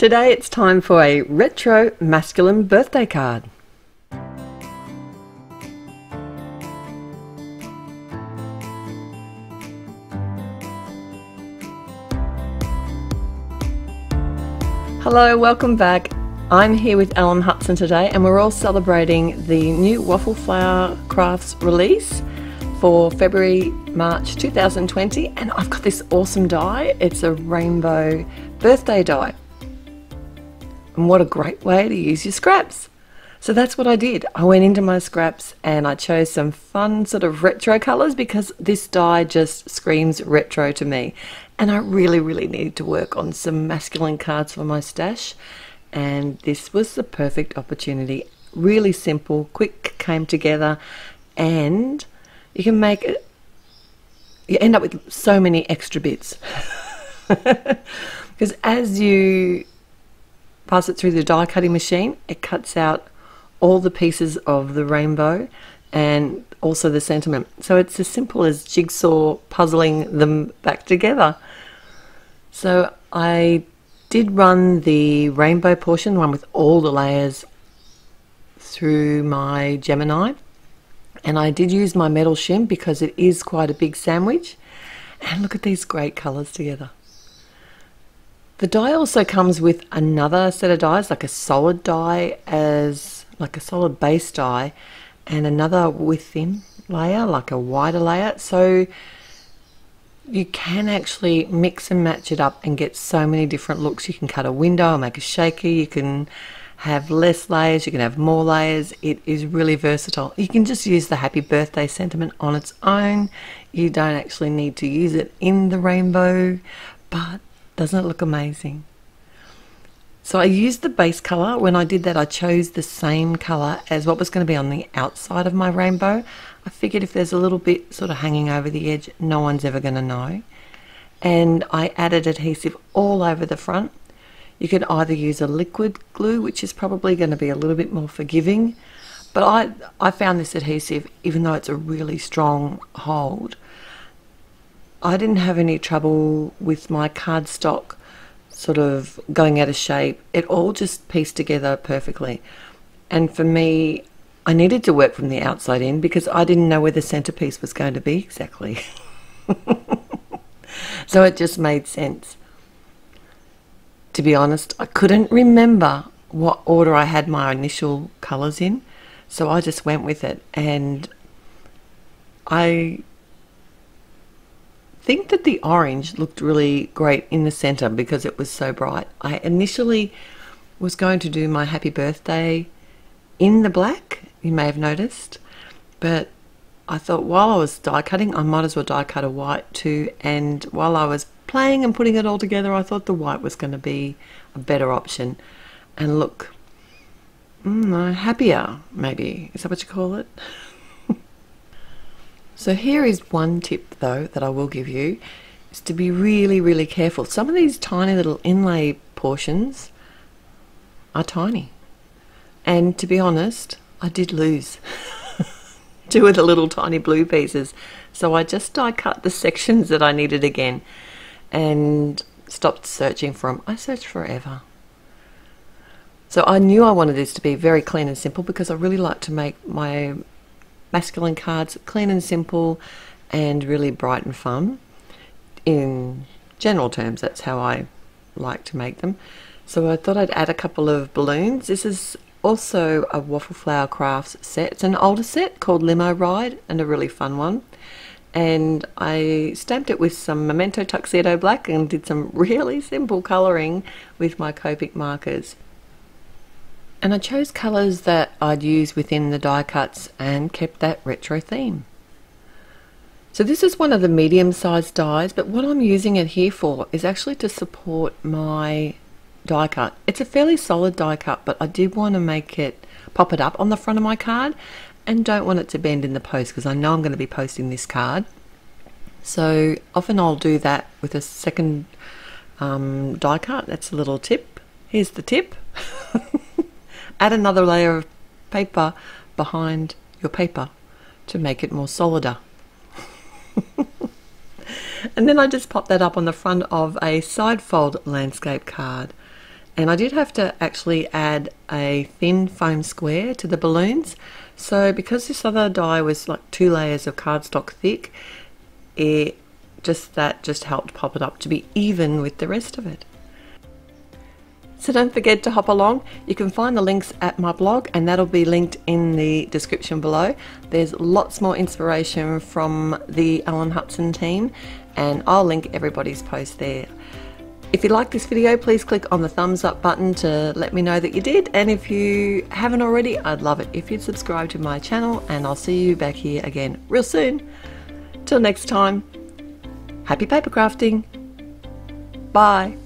Today it's time for a retro masculine birthday card. Hello, welcome back. I'm here with Ellen Hutson today, and we're all celebrating the new Waffle Flower Crafts release for February March 2020. And I've got this awesome die, it's a rainbow birthday die. And what a great way to use your scraps. So that's what I did. I went into my scraps and I chose some fun sort of retro colours because this die just screams retro to me. And I really, really needed to work on some masculine cards for my stash. And this was the perfect opportunity. Really simple, quick, came together, and you can make it, you end up with so many extra bits. Because as you pass it through the die cutting machine, it cuts out all the pieces of the rainbow and also the sentiment. So it's as simple as jigsaw puzzling them back together. So I did run the rainbow portion, one with all the layers through my Gemini. And I did use my metal shim because it is quite a big sandwich. And look at these great colours together. The die also comes with another set of dies, like a solid die as like a solid base die, and another within layer, like a wider layer. So you can actually mix and match it up and get so many different looks. You can cut a window and make a shaker. You can have less layers. You can have more layers. It is really versatile. You can just use the happy birthday sentiment on its own. You don't actually need to use it in the rainbow, but doesn't it look amazing? So I used the base colour. When I did that, I chose the same colour as what was going to be on the outside of my rainbow. I figured if there's a little bit sort of hanging over the edge, no one's ever going to know. And I added adhesive all over the front. You can either use a liquid glue, which is probably going to be a little bit more forgiving. But I, I found this adhesive, even though it's a really strong hold, I didn't have any trouble with my cardstock sort of going out of shape. It all just pieced together perfectly. And for me, I needed to work from the outside in because I didn't know where the centerpiece was going to be exactly. so it just made sense. To be honest, I couldn't remember what order I had my initial colours in, so I just went with it. And I think that the orange looked really great in the center because it was so bright. I initially was going to do my happy birthday in the black, you may have noticed, but I thought while I was die cutting, I might as well die cut a white too. And while I was playing and putting it all together, I thought the white was going to be a better option. And look, mm, happier, maybe. Is that what you call it? So here is one tip though that I will give you is to be really really careful. Some of these tiny little inlay portions are tiny. And to be honest, I did lose two of the little tiny blue pieces. So I just die cut the sections that I needed again and stopped searching for them. I searched forever. So I knew I wanted this to be very clean and simple because I really like to make my masculine cards, clean and simple and really bright and fun. In general terms, that's how I like to make them. So I thought I'd add a couple of balloons. This is also a Waffle Flower Crafts set. It's an older set called Limo Ride and a really fun one. And I stamped it with some Memento Tuxedo Black and did some really simple colouring with my Copic markers. And I chose colours that I'd use within the die cuts and kept that retro theme. So this is one of the medium sized dies, but what I'm using it here for is actually to support my die cut. It's a fairly solid die cut, but I did want to make it pop it up on the front of my card and don't want it to bend in the post because I know I'm going to be posting this card. So often I'll do that with a second um, die cut. That's a little tip. Here's the tip. Add another layer of paper behind your paper to make it more solider. and then I just pop that up on the front of a side fold landscape card. And I did have to actually add a thin foam square to the balloons. So because this other die was like two layers of cardstock thick, it just that just helped pop it up to be even with the rest of it. So don't forget to hop along. You can find the links at my blog and that'll be linked in the description below. There's lots more inspiration from the Ellen Hutson team and I'll link everybody's post there. If you like this video, please click on the thumbs up button to let me know that you did. And if you haven't already, I'd love it if you'd subscribe to my channel and I'll see you back here again real soon. Till next time, happy paper crafting. Bye.